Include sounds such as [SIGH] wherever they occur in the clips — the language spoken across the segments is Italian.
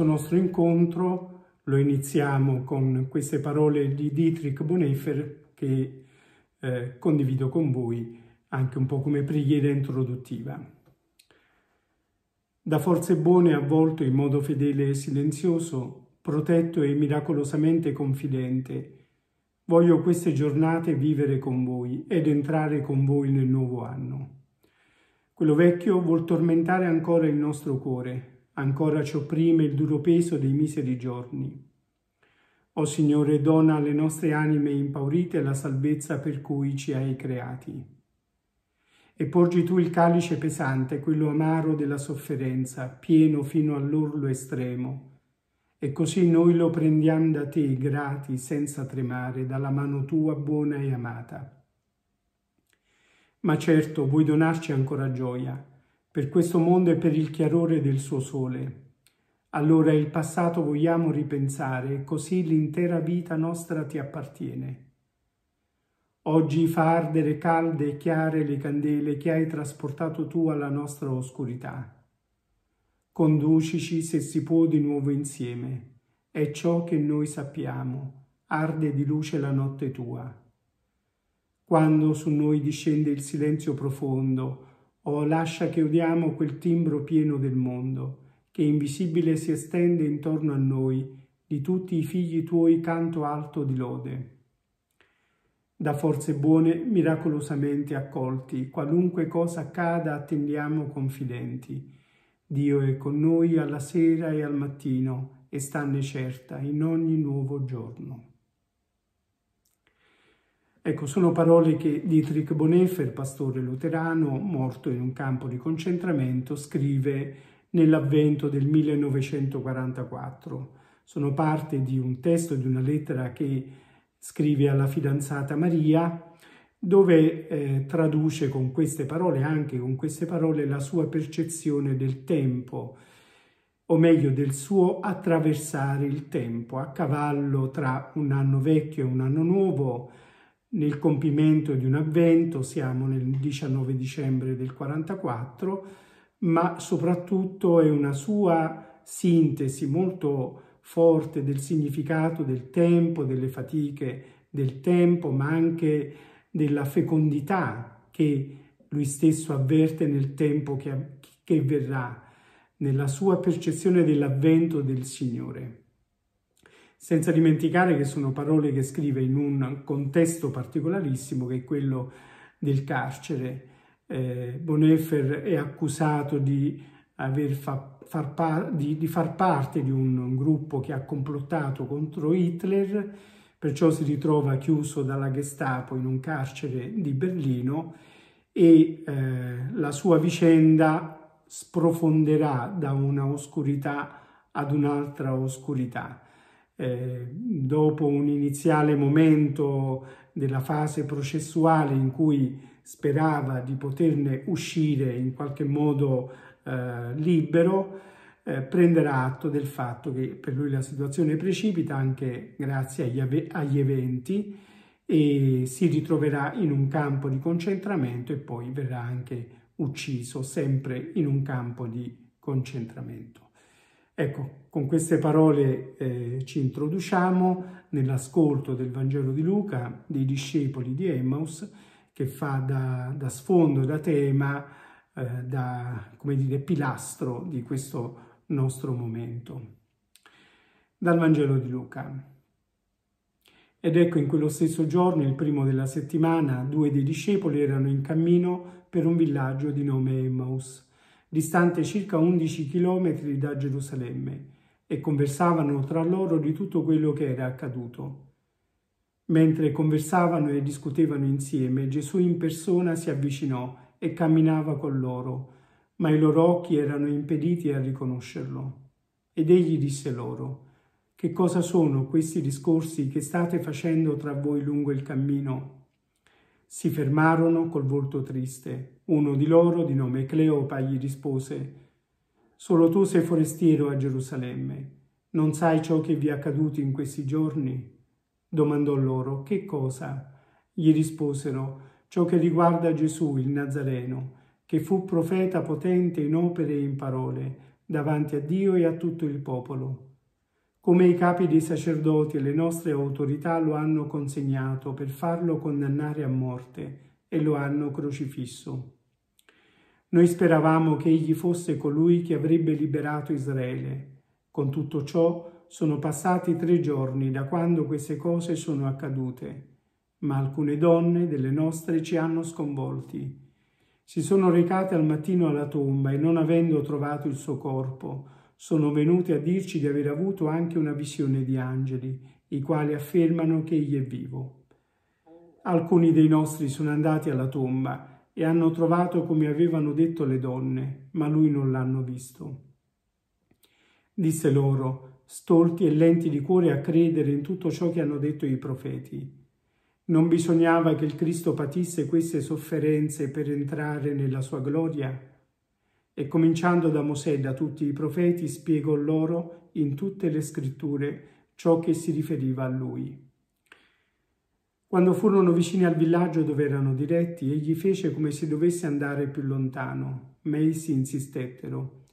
Questo nostro incontro, lo iniziamo con queste parole di Dietrich Bonhoeffer che eh, condivido con voi anche un po' come preghiera introduttiva. Da forze buone avvolto in modo fedele e silenzioso, protetto e miracolosamente confidente, voglio queste giornate vivere con voi ed entrare con voi nel nuovo anno. Quello vecchio vuol tormentare ancora il nostro cuore, ancora ci opprime il duro peso dei miseri giorni. O Signore, dona alle nostre anime impaurite la salvezza per cui ci hai creati. E porgi tu il calice pesante, quello amaro della sofferenza, pieno fino all'orlo estremo. E così noi lo prendiamo da te, grati, senza tremare, dalla mano tua buona e amata. Ma certo vuoi donarci ancora gioia, per questo mondo e per il chiarore del suo sole. Allora il passato vogliamo ripensare così l'intera vita nostra ti appartiene. Oggi fa ardere calde e chiare le candele che hai trasportato tu alla nostra oscurità. Conducici se si può di nuovo insieme. È ciò che noi sappiamo. Arde di luce la notte tua quando su noi discende il silenzio profondo, oh, lascia che odiamo quel timbro pieno del mondo, che invisibile si estende intorno a noi, di tutti i figli tuoi canto alto di lode. Da forze buone miracolosamente accolti, qualunque cosa accada attendiamo confidenti. Dio è con noi alla sera e al mattino e stanne certa in ogni nuovo giorno. Ecco, sono parole che Dietrich Bonhoeffer, pastore luterano, morto in un campo di concentramento, scrive nell'avvento del 1944. Sono parte di un testo, di una lettera che scrive alla fidanzata Maria, dove eh, traduce con queste parole, anche con queste parole, la sua percezione del tempo, o meglio del suo attraversare il tempo a cavallo tra un anno vecchio e un anno nuovo, nel compimento di un avvento, siamo nel 19 dicembre del 44, ma soprattutto è una sua sintesi molto forte del significato del tempo, delle fatiche del tempo, ma anche della fecondità che lui stesso avverte nel tempo che, che verrà, nella sua percezione dell'avvento del Signore senza dimenticare che sono parole che scrive in un contesto particolarissimo che è quello del carcere. Eh, Bonhoeffer è accusato di, fa, far, di, di far, parte di un, un gruppo che ha complottato contro Hitler, perciò si ritrova chiuso dalla Gestapo in un carcere di Berlino e eh, la sua vicenda sprofonderà da una oscurità ad un'altra oscurità eh, dopo un iniziale momento della fase processuale in cui sperava di poterne uscire in qualche modo eh, libero, eh, prenderà atto del fatto che per lui la situazione precipita anche grazie agli, agli eventi e si ritroverà in un campo di concentramento e poi verrà anche ucciso sempre in un campo di concentramento. Ecco, con queste parole eh, ci introduciamo nell'ascolto del Vangelo di Luca, dei discepoli di Emmaus, che fa da, da sfondo, da tema, eh, da, come dire, pilastro di questo nostro momento. Dal Vangelo di Luca. Ed ecco in quello stesso giorno, il primo della settimana, due dei discepoli erano in cammino per un villaggio di nome Emmaus distante circa 11 chilometri da Gerusalemme, e conversavano tra loro di tutto quello che era accaduto. Mentre conversavano e discutevano insieme, Gesù in persona si avvicinò e camminava con loro, ma i loro occhi erano impediti a riconoscerlo. Ed egli disse loro, Che cosa sono questi discorsi che state facendo tra voi lungo il cammino? Si fermarono col volto triste. Uno di loro, di nome Cleopa, gli rispose, Solo tu sei forestiero a Gerusalemme. Non sai ciò che vi è accaduto in questi giorni? Domandò loro, che cosa? Gli risposero, ciò che riguarda Gesù, il Nazareno, che fu profeta potente in opere e in parole, davanti a Dio e a tutto il popolo, come i capi dei sacerdoti e le nostre autorità lo hanno consegnato per farlo condannare a morte e lo hanno crocifisso. Noi speravamo che egli fosse colui che avrebbe liberato Israele. Con tutto ciò sono passati tre giorni da quando queste cose sono accadute, ma alcune donne delle nostre ci hanno sconvolti si sono recate al mattino alla tomba e non avendo trovato il suo corpo, sono venute a dirci di aver avuto anche una visione di angeli, i quali affermano che egli è vivo. Alcuni dei nostri sono andati alla tomba e hanno trovato come avevano detto le donne, ma lui non l'hanno visto. Disse loro, stolti e lenti di cuore a credere in tutto ciò che hanno detto i profeti. Non bisognava che il Cristo patisse queste sofferenze per entrare nella sua gloria? E cominciando da Mosè e da tutti i profeti, spiegò loro in tutte le scritture ciò che si riferiva a lui. Quando furono vicini al villaggio dove erano diretti, egli fece come se dovesse andare più lontano, ma essi insistettero.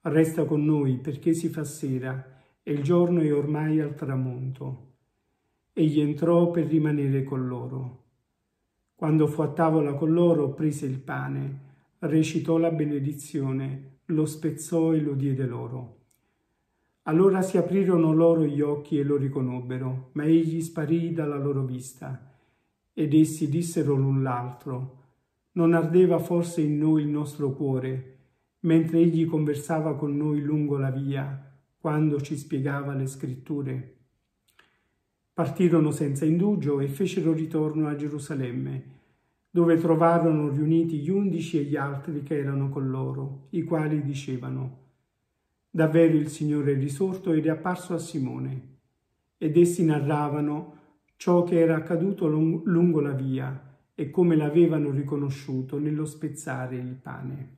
Resta con noi perché si fa sera e il giorno è ormai al tramonto. Egli entrò per rimanere con loro. Quando fu a tavola con loro, prese il pane, recitò la benedizione, lo spezzò e lo diede loro. Allora si aprirono loro gli occhi e lo riconobbero, ma egli sparì dalla loro vista. Ed essi dissero l'un l'altro, non ardeva forse in noi il nostro cuore, mentre egli conversava con noi lungo la via, quando ci spiegava le scritture? Partirono senza indugio e fecero ritorno a Gerusalemme, dove trovarono riuniti gli undici e gli altri che erano con loro, i quali dicevano, Davvero il Signore è risorto ed è apparso a Simone. Ed essi narravano ciò che era accaduto lungo la via e come l'avevano riconosciuto nello spezzare il pane.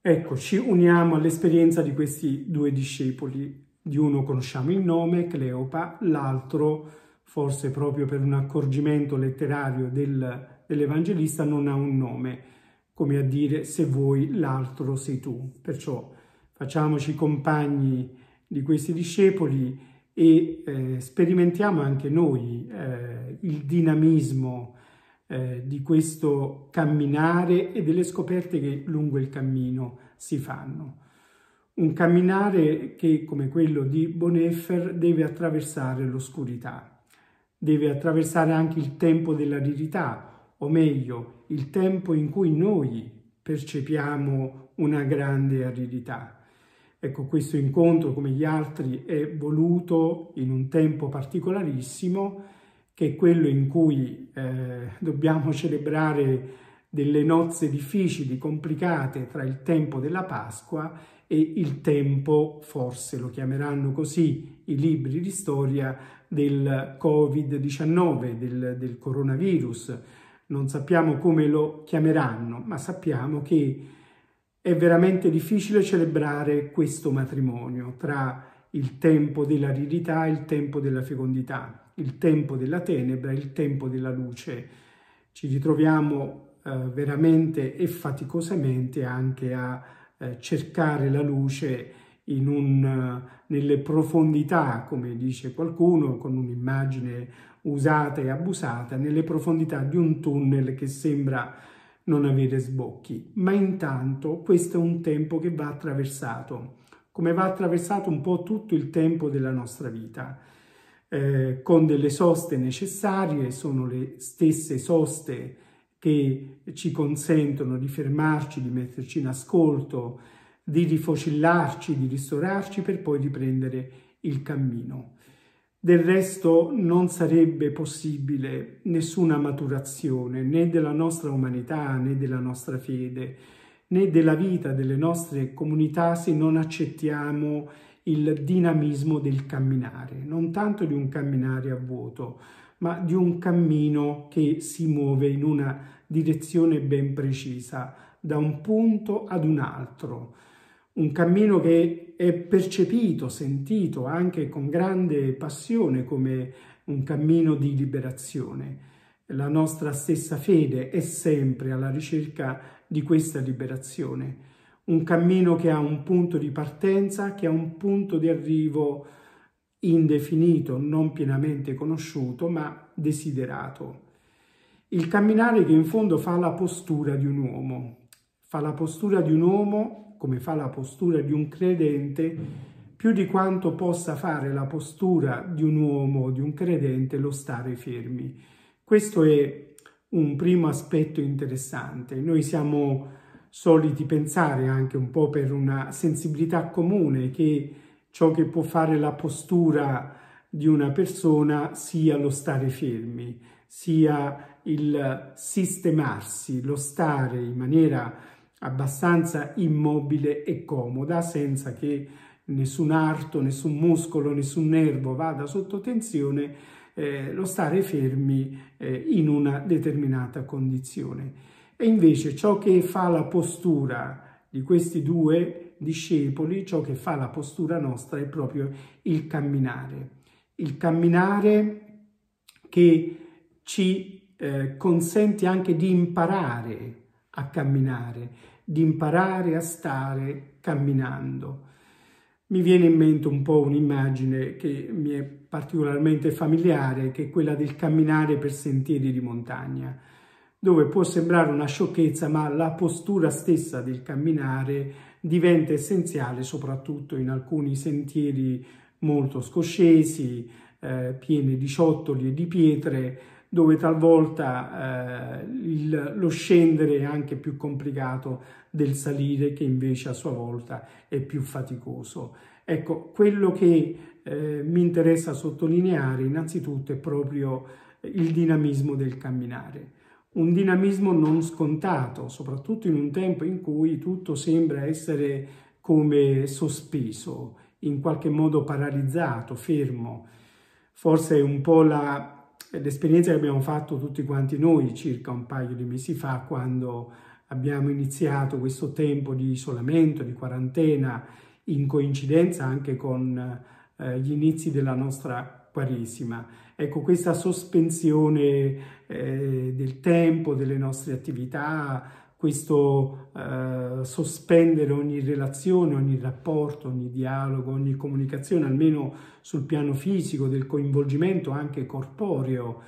Ecco, ci uniamo all'esperienza di questi due discepoli di uno conosciamo il nome, Cleopa, l'altro, forse proprio per un accorgimento letterario del, dell'Evangelista, non ha un nome, come a dire se vuoi l'altro sei tu. Perciò facciamoci compagni di questi discepoli e eh, sperimentiamo anche noi eh, il dinamismo eh, di questo camminare e delle scoperte che lungo il cammino si fanno. Un camminare che, come quello di Boneffer, deve attraversare l'oscurità, deve attraversare anche il tempo dell'aridità, o meglio, il tempo in cui noi percepiamo una grande aridità. Ecco, questo incontro, come gli altri, è voluto in un tempo particolarissimo, che è quello in cui eh, dobbiamo celebrare delle nozze difficili, complicate tra il tempo della Pasqua e il tempo, forse lo chiameranno così i libri di storia, del Covid-19, del, del coronavirus. Non sappiamo come lo chiameranno, ma sappiamo che è veramente difficile celebrare questo matrimonio tra il tempo dell'aridità e il tempo della fecondità, il tempo della tenebra e il tempo della luce. Ci ritroviamo eh, veramente e faticosamente anche a eh, cercare la luce un, nelle profondità, come dice qualcuno, con un'immagine usata e abusata, nelle profondità di un tunnel che sembra non avere sbocchi. Ma intanto questo è un tempo che va attraversato, come va attraversato un po' tutto il tempo della nostra vita, eh, con delle soste necessarie, sono le stesse soste che ci consentono di fermarci, di metterci in ascolto, di rifocillarci, di ristorarci per poi riprendere il cammino. Del resto non sarebbe possibile nessuna maturazione né della nostra umanità né della nostra fede né della vita delle nostre comunità se non accettiamo il dinamismo del camminare, non tanto di un camminare a vuoto, ma di un cammino che si muove in una direzione ben precisa, da un punto ad un altro. Un cammino che è percepito, sentito anche con grande passione come un cammino di liberazione. la nostra stessa fede è sempre alla ricerca di questa liberazione. Un cammino che ha un punto di partenza, che ha un punto di arrivo indefinito, non pienamente conosciuto, ma desiderato. Il camminare che in fondo fa la postura di un uomo, fa la postura di un uomo come fa la postura di un credente, più di quanto possa fare la postura di un uomo di un credente lo stare fermi. Questo è un primo aspetto interessante. Noi siamo soliti pensare anche un po' per una sensibilità comune che ciò che può fare la postura di una persona sia lo stare fermi, sia il sistemarsi, lo stare in maniera abbastanza immobile e comoda, senza che nessun arto, nessun muscolo, nessun nervo vada sotto tensione, eh, lo stare fermi eh, in una determinata condizione. E invece ciò che fa la postura di questi due discepoli, ciò che fa la postura nostra è proprio il camminare. Il camminare che ci eh, consente anche di imparare a camminare, di imparare a stare camminando. Mi viene in mente un po' un'immagine che mi è particolarmente familiare, che è quella del camminare per sentieri di montagna, dove può sembrare una sciocchezza, ma la postura stessa del camminare diventa essenziale soprattutto in alcuni sentieri molto scoscesi, eh, pieni di ciottoli e di pietre, dove talvolta eh, il, lo scendere è anche più complicato del salire che invece a sua volta è più faticoso. Ecco, quello che eh, mi interessa sottolineare innanzitutto è proprio il dinamismo del camminare. Un dinamismo non scontato, soprattutto in un tempo in cui tutto sembra essere come sospeso, in qualche modo paralizzato, fermo. Forse è un po' la l'esperienza che abbiamo fatto tutti quanti noi circa un paio di mesi fa quando abbiamo iniziato questo tempo di isolamento, di quarantena, in coincidenza anche con eh, gli inizi della nostra Quaresima. Ecco, questa sospensione eh, del tempo, delle nostre attività, questo eh, sospendere ogni relazione, ogni rapporto, ogni dialogo, ogni comunicazione, almeno sul piano fisico, del coinvolgimento anche corporeo,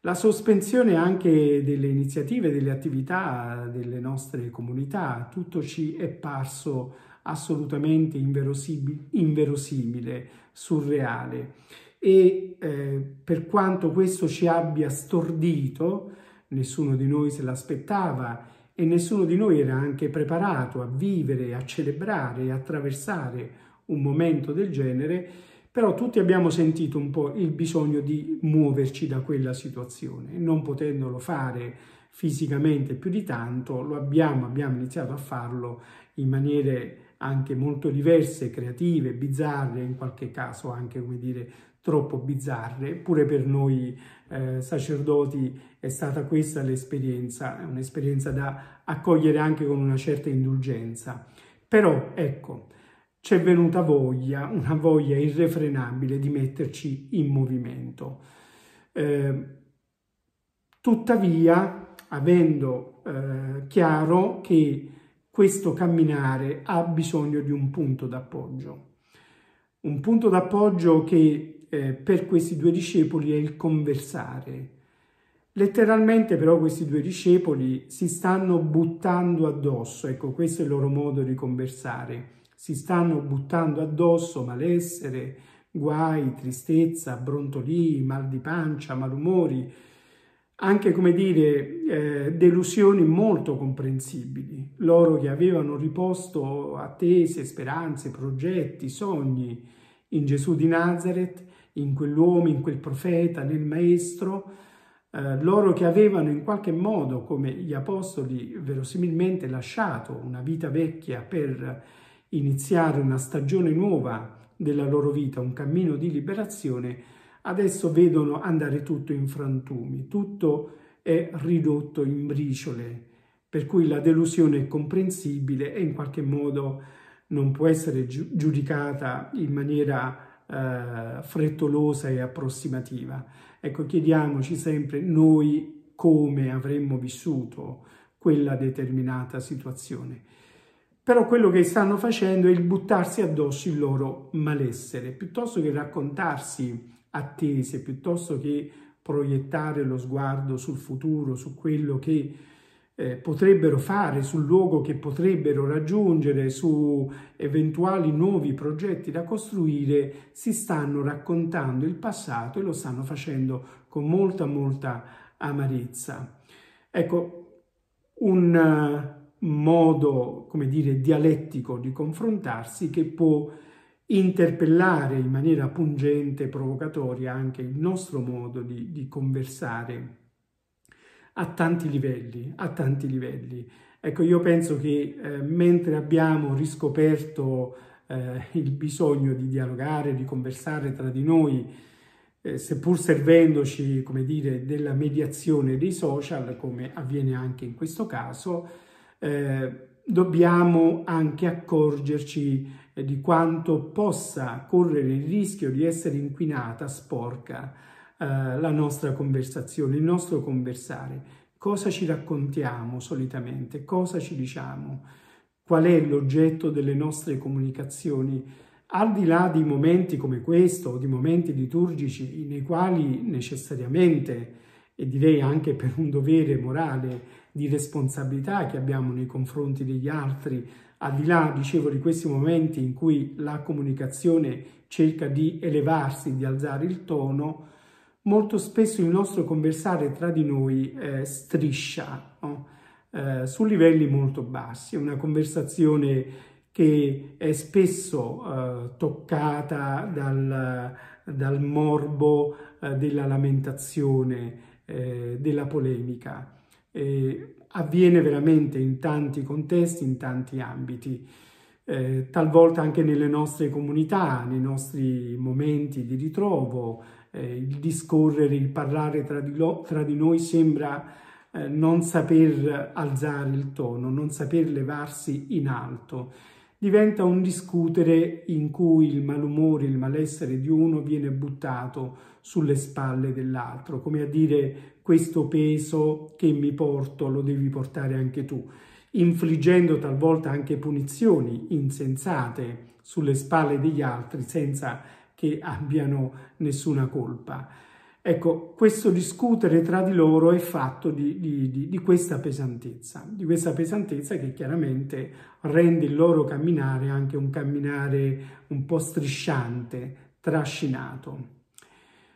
la sospensione anche delle iniziative, delle attività delle nostre comunità, tutto ci è parso assolutamente inverosimile, surreale. E eh, per quanto questo ci abbia stordito, nessuno di noi se l'aspettava e nessuno di noi era anche preparato a vivere, a celebrare e attraversare un momento del genere, però tutti abbiamo sentito un po' il bisogno di muoverci da quella situazione, non potendolo fare fisicamente più di tanto, lo abbiamo, abbiamo iniziato a farlo in maniere anche molto diverse, creative, bizzarre, in qualche caso anche, come dire, troppo bizzarre, pure per noi eh, sacerdoti è stata questa l'esperienza, un'esperienza da accogliere anche con una certa indulgenza. Però ecco, c'è venuta voglia, una voglia irrefrenabile di metterci in movimento. Eh, tuttavia, avendo eh, chiaro che questo camminare ha bisogno di un punto d'appoggio. Un punto d'appoggio che eh, per questi due discepoli è il conversare. Letteralmente però questi due discepoli si stanno buttando addosso, ecco questo è il loro modo di conversare, si stanno buttando addosso malessere, guai, tristezza, brontolii, mal di pancia, malumori, anche come dire eh, delusioni molto comprensibili. Loro che avevano riposto attese, speranze, progetti, sogni in Gesù di Nazareth, in quell'uomo, in quel profeta, nel maestro, eh, loro che avevano in qualche modo, come gli apostoli, verosimilmente lasciato una vita vecchia per iniziare una stagione nuova della loro vita, un cammino di liberazione, adesso vedono andare tutto in frantumi, tutto è ridotto in briciole, per cui la delusione è comprensibile e in qualche modo non può essere giudicata in maniera eh, frettolosa e approssimativa. Ecco, chiediamoci sempre noi come avremmo vissuto quella determinata situazione. Però quello che stanno facendo è il buttarsi addosso il loro malessere, piuttosto che raccontarsi attese, piuttosto che proiettare lo sguardo sul futuro, su quello che eh, potrebbero fare, sul luogo che potrebbero raggiungere, su eventuali nuovi progetti da costruire, si stanno raccontando il passato e lo stanno facendo con molta, molta amarezza. Ecco, un uh, modo, come dire, dialettico di confrontarsi che può interpellare in maniera pungente provocatoria anche il nostro modo di, di conversare a tanti livelli, a tanti livelli. Ecco, io penso che eh, mentre abbiamo riscoperto eh, il bisogno di dialogare, di conversare tra di noi, eh, seppur servendoci, come dire, della mediazione dei social, come avviene anche in questo caso, eh, dobbiamo anche accorgerci eh, di quanto possa correre il rischio di essere inquinata, sporca, la nostra conversazione, il nostro conversare. Cosa ci raccontiamo solitamente? Cosa ci diciamo? Qual è l'oggetto delle nostre comunicazioni? Al di là di momenti come questo, di momenti liturgici nei quali necessariamente, e direi anche per un dovere morale, di responsabilità che abbiamo nei confronti degli altri, al di là, dicevo, di questi momenti in cui la comunicazione cerca di elevarsi, di alzare il tono, molto spesso il nostro conversare tra di noi eh, striscia no? eh, su livelli molto bassi, è una conversazione che è spesso eh, toccata dal, dal morbo eh, della lamentazione, eh, della polemica. Avviene veramente in tanti contesti, in tanti ambiti, eh, talvolta anche nelle nostre comunità, nei nostri momenti di ritrovo, eh, il discorrere, il parlare tra di, lo, tra di noi sembra eh, non saper alzare il tono, non saper levarsi in alto. Diventa un discutere in cui il malumore, il malessere di uno viene buttato sulle spalle dell'altro, come a dire questo peso che mi porto lo devi portare anche tu, infliggendo talvolta anche punizioni insensate sulle spalle degli altri senza che abbiano nessuna colpa. Ecco, questo discutere tra di loro è fatto di, di, di, di, questa pesantezza, di questa pesantezza che chiaramente rende il loro camminare anche un camminare un po' strisciante, trascinato.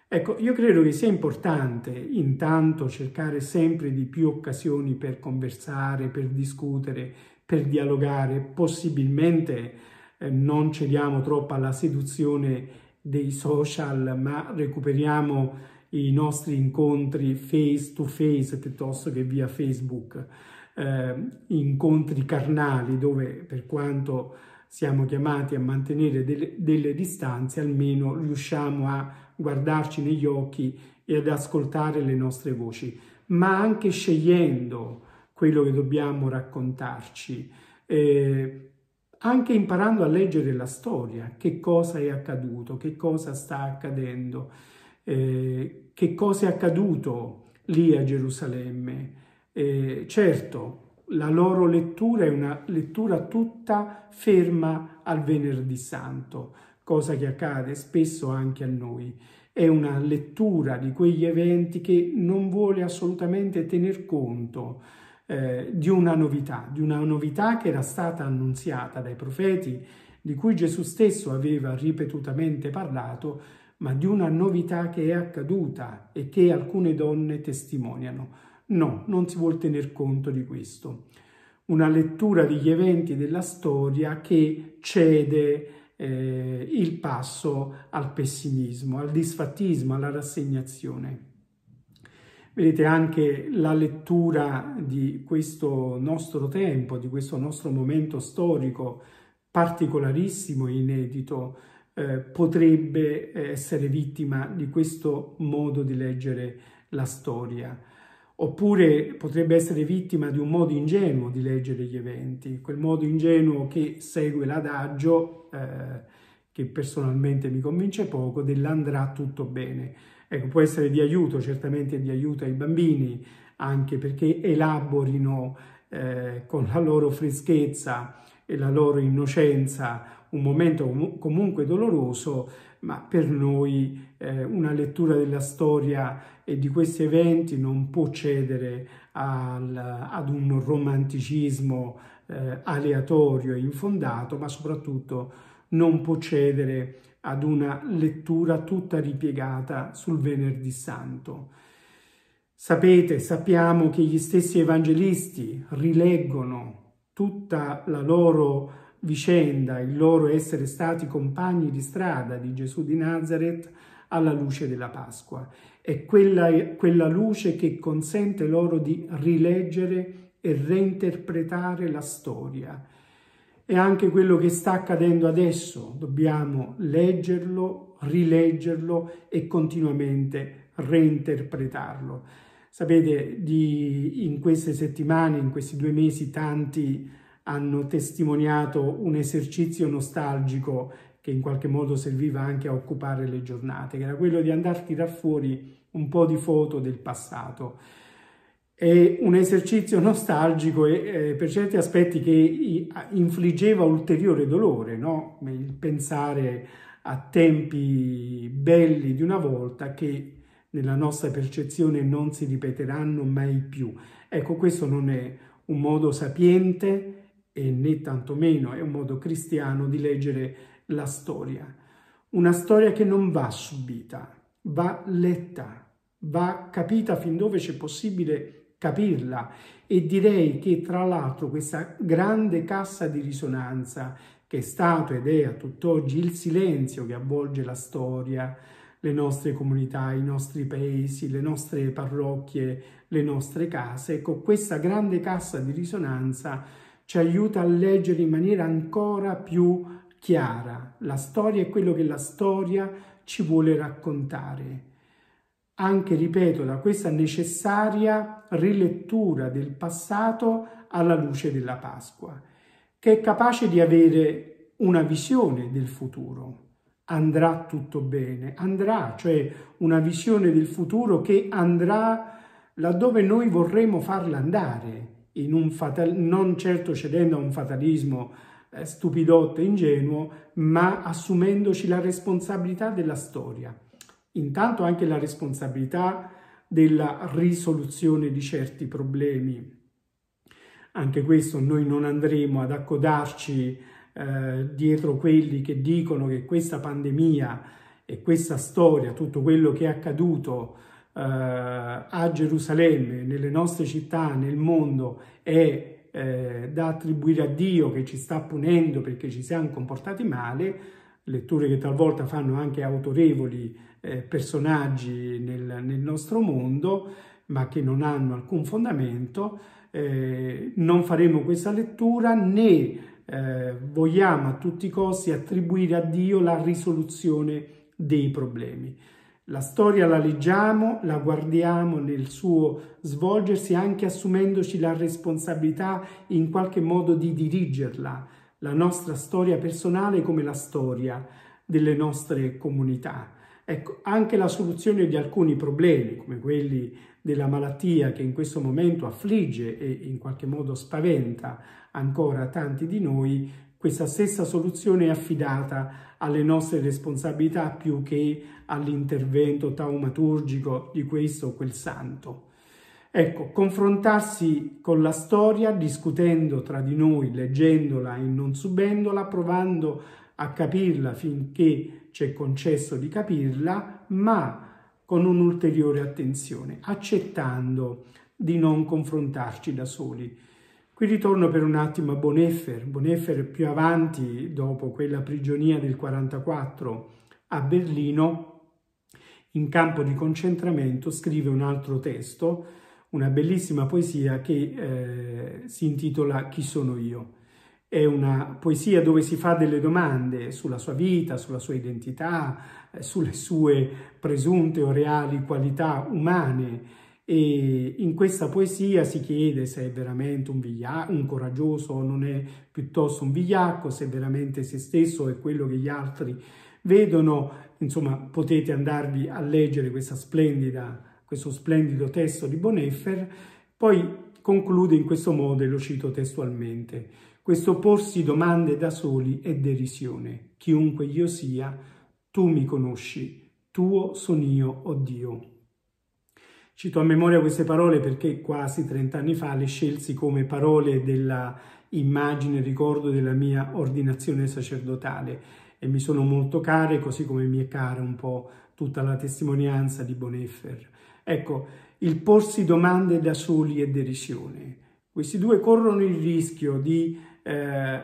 Ecco, io credo che sia importante intanto cercare sempre di più occasioni per conversare, per discutere, per dialogare, possibilmente eh, non cediamo troppo alla seduzione dei social, ma recuperiamo i nostri incontri face to face piuttosto che via Facebook, eh, incontri carnali dove per quanto siamo chiamati a mantenere delle, delle distanze, almeno riusciamo a guardarci negli occhi e ad ascoltare le nostre voci, ma anche scegliendo quello che dobbiamo raccontarci, eh, anche imparando a leggere la storia, che cosa è accaduto, che cosa sta accadendo, eh, che cosa è accaduto lì a Gerusalemme. Eh, certo, la loro lettura è una lettura tutta ferma al venerdì santo, cosa che accade spesso anche a noi. È una lettura di quegli eventi che non vuole assolutamente tener conto eh, di una novità, di una novità che era stata annunziata dai profeti, di cui Gesù stesso aveva ripetutamente parlato, ma di una novità che è accaduta e che alcune donne testimoniano. No, non si vuole tener conto di questo. Una lettura degli eventi della storia che cede eh, il passo al pessimismo, al disfattismo, alla rassegnazione. Vedete anche la lettura di questo nostro tempo, di questo nostro momento storico particolarissimo inedito, eh, potrebbe essere vittima di questo modo di leggere la storia oppure potrebbe essere vittima di un modo ingenuo di leggere gli eventi, quel modo ingenuo che segue l'adagio eh, che personalmente mi convince poco, dell'andrà tutto bene. Ecco, può essere di aiuto, certamente di aiuto ai bambini, anche perché elaborino eh, con la loro freschezza e la loro innocenza un momento comunque doloroso, ma per noi eh, una lettura della storia e di questi eventi non può cedere al, ad un romanticismo eh, aleatorio e infondato, ma soprattutto non può cedere ad una lettura tutta ripiegata sul venerdì santo. Sapete, sappiamo che gli stessi evangelisti rileggono tutta la loro vicenda, il loro essere stati compagni di strada di Gesù di Nazareth alla luce della Pasqua. È quella, quella luce che consente loro di rileggere e reinterpretare la storia. È anche quello che sta accadendo adesso. Dobbiamo leggerlo, rileggerlo e continuamente reinterpretarlo. Sapete, di, in queste settimane, in questi due mesi, tanti hanno testimoniato un esercizio nostalgico che in qualche modo serviva anche a occupare le giornate, che era quello di andare a tirar fuori un po' di foto del passato. È un esercizio nostalgico e eh, per certi aspetti che infliggeva ulteriore dolore, no? il pensare a tempi belli di una volta che nella nostra percezione non si ripeteranno mai più. Ecco, questo non è un modo sapiente e né tantomeno è un modo cristiano di leggere la storia. Una storia che non va subita, va letta, va capita fin dove c'è possibile capirla e direi che tra l'altro questa grande cassa di risonanza che è stato ed è a tutt'oggi il silenzio che avvolge la storia, le nostre comunità, i nostri paesi, le nostre parrocchie, le nostre case, ecco questa grande cassa di risonanza ci aiuta a leggere in maniera ancora più chiara la storia e quello che la storia ci vuole raccontare. Anche, ripeto, da questa necessaria rilettura del passato alla luce della Pasqua, che è capace di avere una visione del futuro. Andrà tutto bene, andrà, cioè una visione del futuro che andrà laddove noi vorremmo farla andare, fatal- non certo cedendo a un fatalismo eh, stupidotto e ingenuo, ma assumendoci la responsabilità della storia. Intanto anche la responsabilità della risoluzione di certi problemi. Anche questo noi non andremo ad accodarci eh, dietro quelli che dicono che questa pandemia e questa storia, tutto quello che è accaduto, eh, a Gerusalemme, nelle nostre città, nel mondo, è eh, da attribuire a Dio che ci sta punendo perché ci siamo comportati male, letture che talvolta fanno anche autorevoli eh, personaggi nel, nel, nostro mondo, ma che non hanno alcun fondamento, eh, non faremo questa lettura né eh, vogliamo a tutti i costi attribuire a Dio la risoluzione dei problemi. La storia la leggiamo, la guardiamo nel suo svolgersi anche assumendoci la responsabilità in qualche modo di dirigerla, la nostra storia personale come la storia delle nostre comunità. Ecco, anche la soluzione di alcuni problemi, come quelli della malattia che in questo momento affligge e in qualche modo spaventa ancora tanti di noi, questa stessa soluzione è affidata alle nostre responsabilità più che all'intervento taumaturgico di questo o quel santo. Ecco, confrontarsi con la storia, discutendo tra di noi, leggendola e non subendola, provando a capirla finché ci è concesso di capirla, ma con un'ulteriore attenzione, accettando di non confrontarci da soli. Qui ritorno per un attimo a Boneffer. Boneffer più avanti, dopo quella prigionia del 44 a Berlino, in campo di concentramento scrive un altro testo, una bellissima poesia che eh, si intitola Chi sono io? È una poesia dove si fa delle domande sulla sua vita, sulla sua identità, eh, sulle sue presunte o reali qualità umane e in questa poesia si chiede se è veramente un, viglia- un coraggioso o non è piuttosto un vigliacco, se veramente se stesso è quello che gli altri vedono. Insomma, potete andarvi a leggere splendida, questo splendido testo di Boneffer. Poi conclude in questo modo e lo cito testualmente. Questo porsi domande da soli è derisione. Chiunque io sia, tu mi conosci, tuo son io, o oh Dio. Cito a memoria queste parole perché quasi 30 anni fa le scelsi come parole della immagine, ricordo della mia ordinazione sacerdotale e mi sono molto care, così come mi è cara un po' tutta la testimonianza di Boneffer. Ecco, il porsi domande da soli è derisione. Questi due corrono il rischio di eh,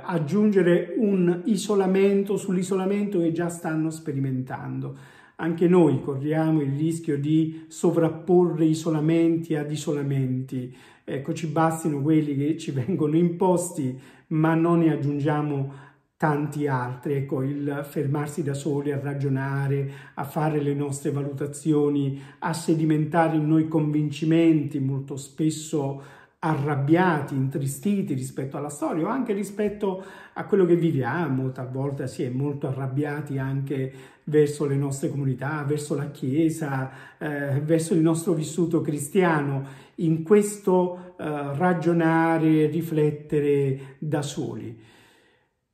aggiungere un isolamento sull'isolamento che già stanno sperimentando anche noi corriamo il rischio di sovrapporre isolamenti ad isolamenti. Ecco, ci bastino quelli che ci [LAUGHS] vengono imposti, ma non ne aggiungiamo tanti altri. Ecco, il fermarsi da soli a ragionare, a fare le nostre valutazioni, a sedimentare in noi convincimenti molto spesso arrabbiati, intristiti rispetto alla storia o anche rispetto a quello che viviamo, talvolta si è molto arrabbiati anche verso le nostre comunità, verso la Chiesa, eh, verso il nostro vissuto cristiano, in questo eh, ragionare, riflettere da soli.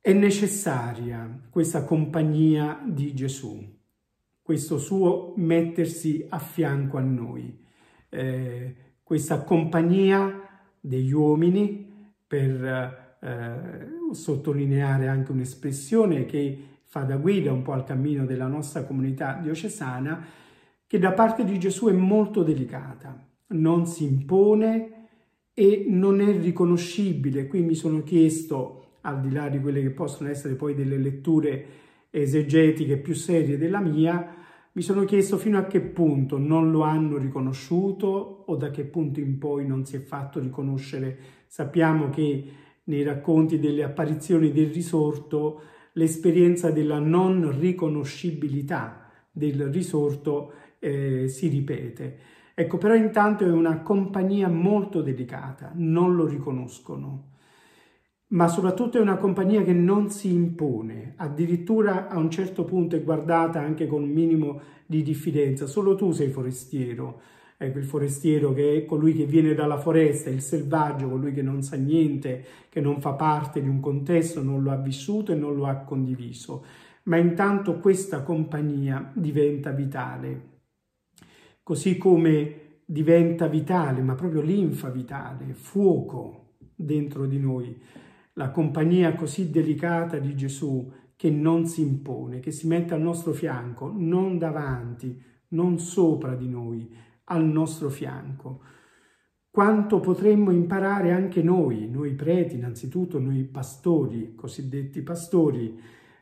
È necessaria questa compagnia di Gesù, questo suo mettersi a fianco a noi, eh, questa compagnia degli uomini per eh, sottolineare anche un'espressione che fa da guida un po' al cammino della nostra comunità diocesana, che da parte di Gesù è molto delicata, non si impone e non è riconoscibile. Qui mi sono chiesto, al di là di quelle che possono essere poi delle letture esegetiche più serie della mia, mi sono chiesto fino a che punto non lo hanno riconosciuto o da che punto in poi non si è fatto riconoscere. Sappiamo che nei racconti delle apparizioni del risorto l'esperienza della non riconoscibilità del risorto eh, si ripete. Ecco, però intanto è una compagnia molto delicata, non lo riconoscono ma soprattutto è una compagnia che non si impone, addirittura a un certo punto è guardata anche con un minimo di diffidenza, solo tu sei forestiero, ecco il forestiero che è colui che viene dalla foresta, il selvaggio, colui che non sa niente, che non fa parte di un contesto, non lo ha vissuto e non lo ha condiviso, ma intanto questa compagnia diventa vitale, così come diventa vitale, ma proprio linfa vitale, fuoco dentro di noi la compagnia così delicata di Gesù che non si impone, che si mette al nostro fianco, non davanti, non sopra di noi, al nostro fianco. Quanto potremmo imparare anche noi, noi preti innanzitutto, noi pastori, cosiddetti pastori,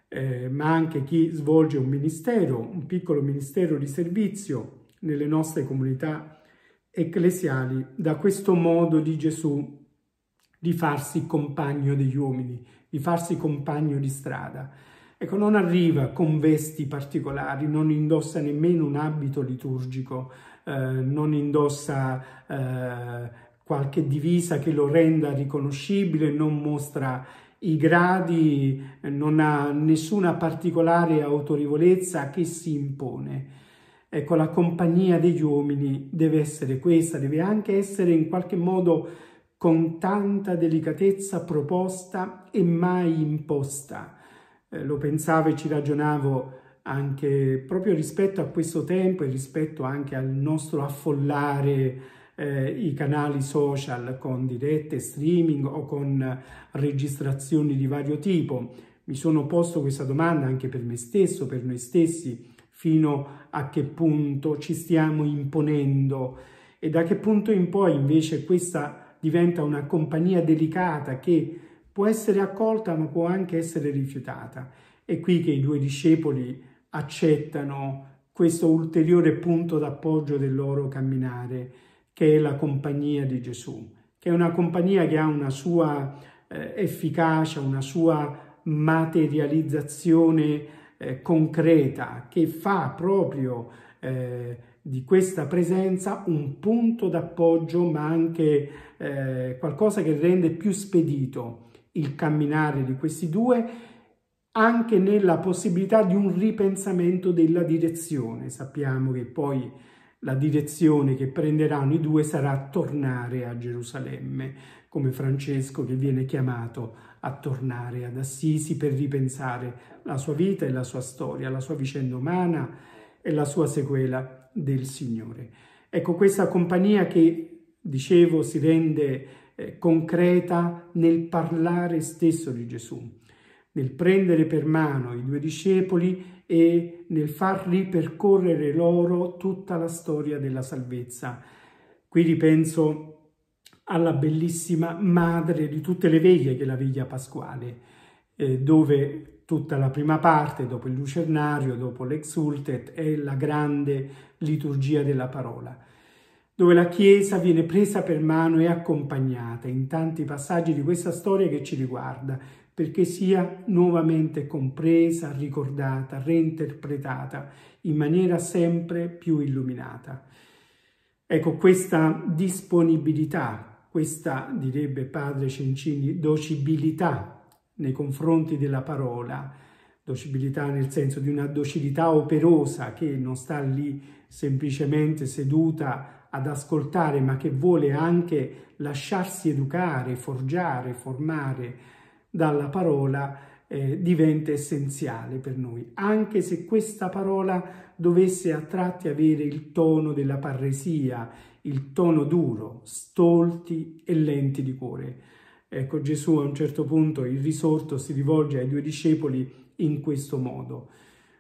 eh, ma anche chi svolge un ministero, un piccolo ministero di servizio nelle nostre comunità ecclesiali, da questo modo di Gesù di farsi compagno degli uomini, di farsi compagno di strada. Ecco, non arriva con vesti particolari, non indossa nemmeno un abito liturgico, eh, non indossa eh, qualche divisa che lo renda riconoscibile, non mostra i gradi, non ha nessuna particolare autorevolezza che si impone. Ecco, la compagnia degli uomini deve essere questa, deve anche essere in qualche modo con tanta delicatezza proposta e mai imposta. Eh, lo pensavo e ci ragionavo anche proprio rispetto a questo tempo e rispetto anche al nostro affollare eh, i canali social con dirette, streaming o con registrazioni di vario tipo. Mi sono posto questa domanda anche per me stesso, per noi stessi, fino a che punto ci stiamo imponendo e da che punto in poi invece questa diventa una compagnia delicata che può essere accolta ma può anche essere rifiutata. È qui che i due discepoli accettano questo ulteriore punto d'appoggio del loro camminare, che è la compagnia di Gesù, che è una compagnia che ha una sua eh, efficacia, una sua materializzazione eh, concreta, che fa proprio eh, di questa presenza un punto d'appoggio, ma anche eh, qualcosa che rende più spedito il camminare di questi due, anche nella possibilità di un ripensamento della direzione. Sappiamo che poi la direzione che prenderanno i due sarà tornare a Gerusalemme, come Francesco che viene chiamato a tornare ad Assisi per ripensare la sua vita e la sua storia, la sua vicenda umana e la sua sequela del Signore. Ecco, questa compagnia che, dicevo, si rende eh, concreta nel parlare stesso di Gesù, nel prendere per mano i due discepoli e nel far ripercorrere loro tutta la storia della salvezza. Qui ripenso alla bellissima madre di tutte le veglie che è la veglia pasquale, eh, dove tutta la prima parte, dopo il lucernario, dopo l'exultet, è la grande liturgia della parola, dove la Chiesa viene presa per mano e accompagnata in tanti passaggi di questa storia che ci riguarda, perché sia nuovamente compresa, ricordata, reinterpretata in maniera sempre più illuminata. Ecco, questa disponibilità, questa, direbbe padre Cencini, docibilità nei confronti della parola, docilità nel senso di una docilità operosa che non sta lì semplicemente seduta ad ascoltare, ma che vuole anche lasciarsi educare, forgiare, formare dalla parola, eh, diventa essenziale per noi, anche se questa parola dovesse a tratti avere il tono della parresia, il tono duro, stolti e lenti di cuore. Ecco, Gesù a un certo punto, il risorto, si rivolge ai due discepoli in questo modo.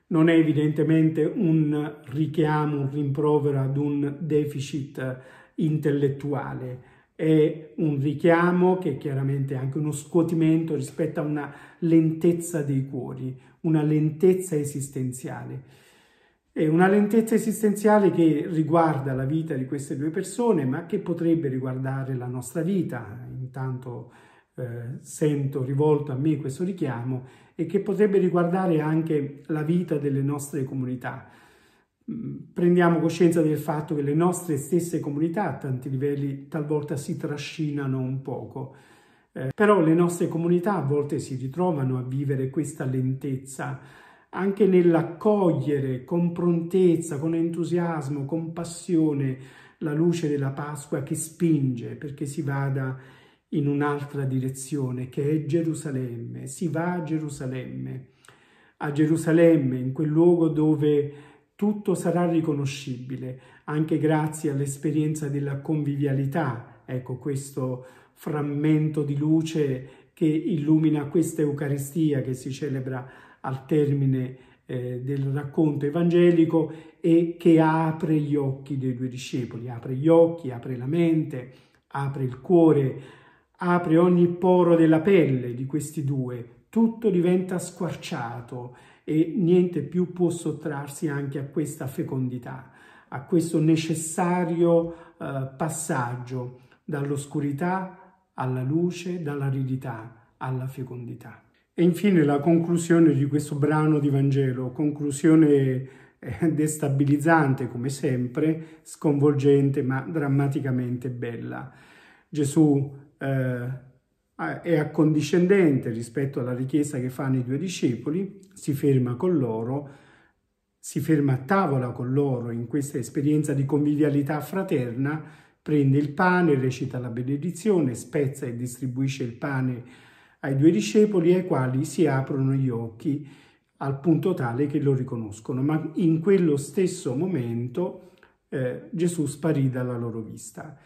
Non è evidentemente un richiamo, un rimprovero ad un deficit intellettuale, è un richiamo che è chiaramente anche uno scuotimento rispetto a una lentezza dei cuori, una lentezza esistenziale. È una lentezza esistenziale che riguarda la vita di queste due persone, ma che potrebbe riguardare la nostra vita. Intanto eh, sento rivolto a me questo richiamo e che potrebbe riguardare anche la vita delle nostre comunità. Mm, prendiamo coscienza del fatto che le nostre stesse comunità a tanti livelli talvolta si trascinano un poco, eh, però le nostre comunità a volte si ritrovano a vivere questa lentezza anche nell'accogliere con prontezza, con entusiasmo, con passione la luce della Pasqua che spinge perché si vada in un'altra direzione che è Gerusalemme, si va a Gerusalemme, a Gerusalemme, in quel luogo dove tutto sarà riconoscibile, anche grazie all'esperienza della convivialità, ecco questo frammento di luce che illumina questa Eucaristia che si celebra al termine eh, del racconto evangelico e che apre gli occhi dei due discepoli, apre gli occhi, apre la mente, apre il cuore, apre ogni poro della pelle di questi due, tutto diventa squarciato e niente più può sottrarsi anche a questa fecondità, a questo necessario eh, passaggio dall'oscurità alla luce, dall'aridità alla fecondità. E infine la conclusione di questo brano di Vangelo, conclusione eh, destabilizzante come sempre, sconvolgente ma drammaticamente bella. Gesù eh, è accondiscendente rispetto alla richiesta che fanno i due discepoli, si ferma con loro, si ferma a tavola con loro in questa esperienza di convivialità fraterna, prende il pane, recita la benedizione, spezza e distribuisce il pane ai due discepoli ai quali si aprono gli occhi al punto tale che lo riconoscono, ma in quello stesso momento eh, Gesù sparì dalla loro vista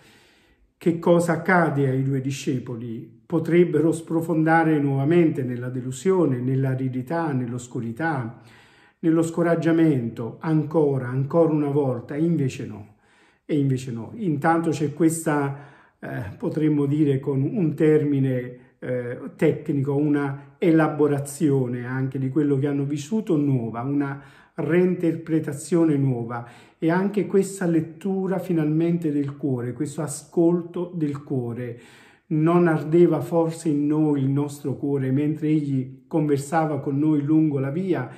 che cosa accade ai due discepoli? Potrebbero sprofondare nuovamente nella delusione, nell'aridità, nell'oscurità, nello scoraggiamento, ancora, ancora una volta, invece no. E invece no. Intanto c'è questa, eh, potremmo dire con un termine eh, tecnico, una elaborazione anche di quello che hanno vissuto nuova, una reinterpretazione nuova e anche questa lettura finalmente del cuore, questo ascolto del cuore. Non ardeva forse in noi il nostro cuore mentre egli conversava con noi lungo la via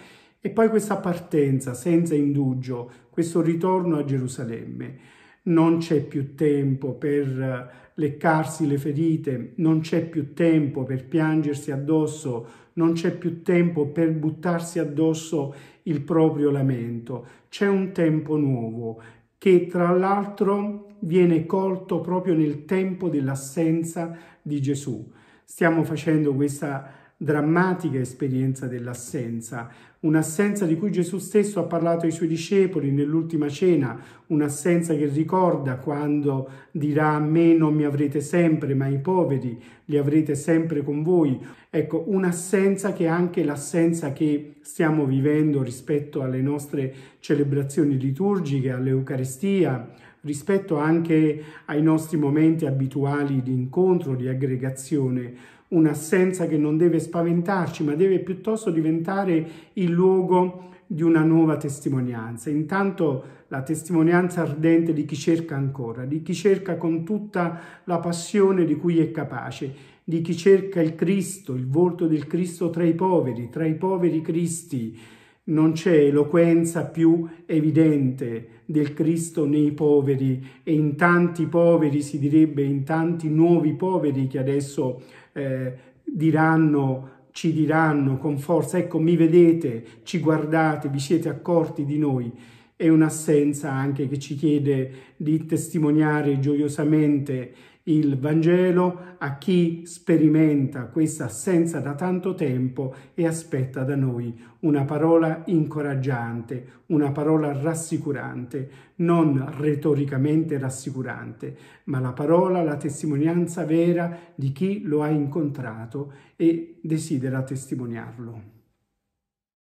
E poi questa partenza senza indugio, questo ritorno a Gerusalemme. Non c'è più tempo per leccarsi le ferite, non c'è più tempo per piangersi addosso, non c'è più tempo per buttarsi addosso il proprio lamento. C'è un tempo nuovo che tra l'altro viene colto proprio nel tempo dell'assenza di Gesù. Stiamo facendo questa drammatica esperienza dell'assenza, un'assenza di cui Gesù stesso ha parlato ai suoi discepoli nell'ultima cena, un'assenza che ricorda quando dirà a me non mi avrete sempre, ma i poveri li avrete sempre con voi. Ecco, un'assenza che è anche l'assenza che stiamo vivendo rispetto alle nostre celebrazioni liturgiche, all'Eucaristia, rispetto anche ai nostri momenti abituali di incontro, di aggregazione, un'assenza che non deve spaventarci, ma deve piuttosto diventare il luogo di una nuova testimonianza. Intanto la testimonianza ardente di chi cerca ancora, di chi cerca con tutta la passione di cui è capace, di chi cerca il Cristo, il volto del Cristo tra i poveri, tra i poveri Cristi, non c'è eloquenza più evidente del Cristo nei poveri e in tanti poveri, si direbbe in tanti nuovi poveri che adesso eh, diranno ci diranno con forza, ecco mi vedete, ci guardate, vi siete accorti di noi. È un'assenza anche che ci chiede di testimoniare gioiosamente il Vangelo a chi sperimenta questa assenza da tanto tempo e aspetta da noi una parola incoraggiante, una parola rassicurante, non retoricamente rassicurante, ma la parola, la testimonianza vera di chi lo ha incontrato e desidera testimoniarlo.